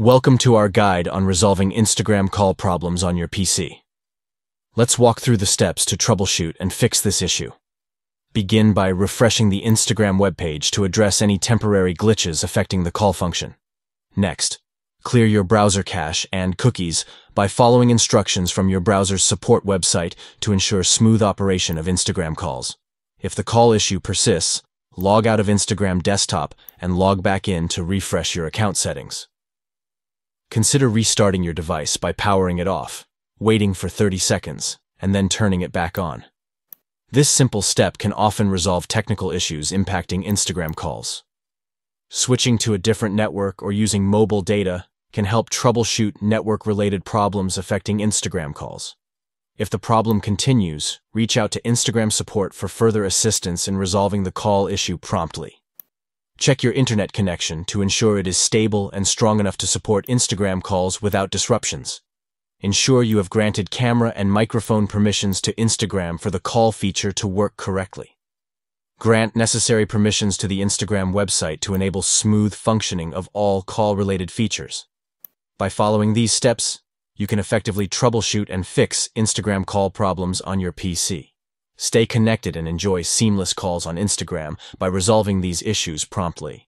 Welcome to our guide on resolving Instagram call problems on your PC. Let's walk through the steps to troubleshoot and fix this issue. Begin by refreshing the Instagram webpage to address any temporary glitches affecting the call function. Next, clear your browser cache and cookies by following instructions from your browser's support website to ensure smooth operation of Instagram calls. If the call issue persists, log out of Instagram desktop and log back in to refresh your account settings. Consider restarting your device by powering it off, waiting for 30 seconds, and then turning it back on. This simple step can often resolve technical issues impacting Instagram calls. Switching to a different network or using mobile data can help troubleshoot network-related problems affecting Instagram calls. If the problem continues, reach out to Instagram support for further assistance in resolving the call issue promptly. Check your internet connection to ensure it is stable and strong enough to support Instagram calls without disruptions. Ensure you have granted camera and microphone permissions to Instagram for the call feature to work correctly. Grant necessary permissions to the Instagram website to enable smooth functioning of all call-related features. By following these steps, you can effectively troubleshoot and fix Instagram call problems on your PC. Stay connected and enjoy seamless calls on Instagram by resolving these issues promptly.